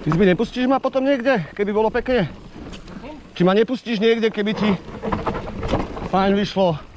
Ty mi nepustíš ma potom niekde, keby bolo pekne? Či ma nepustíš niekde, keby ti fajn vyšlo